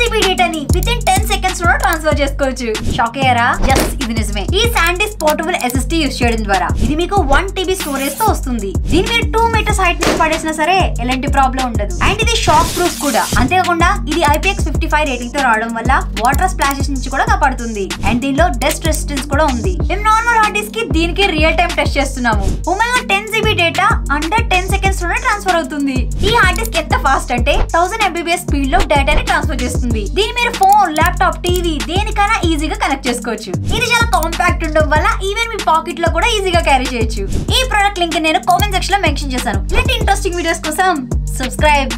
GB డేటాని within ten సెకండ్స్లో transfer చేసుకోవచ్చు. షాక్ అయ్యారా? ఎస్ ఇది నిజమే. ఈ శాండిస్ పోర్టబుల్ ఎస్ఎస్టీ యూస్ చేయడం ద్వారా. ఇది మీకు వన్ టీబీ స్టోరేజ్తో వస్తుంది. దీని మీరు టూ మీటర్స్ హైట్ నుంచి పడేసినా సరే ఎలాంటి ప్రాబ్లం ఉండదు. అండ్ ఇది షాక్ ప్రూఫ్ కూడా. అంతేకాకుండా ఇది ఐపీఎక్స్ ఫిఫ్టీ ఫైవ్ రేటింగ్తో రావడం వల్ల వాటర్ స్ప్లాషెస్ నుంచి కూడా కాపాడుతుంది. అండ్ దీనిలో డస్ట్ రెసిస్టెన్స్ కూడా ఉంది. మేము నార్మల్ హార్డ్ డిస్క్కి దీనికి రియల్ టైం టెస్ట్ చేస్తున్నాము. ఉమెగా టెన్ జీబీ డేటా లోనే ట్రాన్స్ఫర్ అవుతుంది. ఈ హార్డ్ డిస్క్ ఎంత ఫాస్ట్ అంటే థౌసండ్ ఎంబీబీఎస్ స్పీడ్లో డేటాని ట్రాన్స్ఫర్ చేస్తుంది. దీని మీరు ఫోన్ ల్యాప్టాప్ టీవీ దేనికైనా ఈజీగా కనెక్ట్ చేసుకోవచ్చు. ఇది చాలా కాంపాక్ట్ ఉండడం వల్ల ఈవెన్ మీ పాకెట్లో కూడా ఈజీగా క్యారీ చేయొచ్చు. ఈ ప్రొడక్ట్ లింక్ నేను కామెంట్ సెక్షన్లో మెన్షన్ చేశాను. ఇలాంటి ఇంట్రెస్టింగ్ వీడియోస్ కోసం సబ్స్క్రైబ్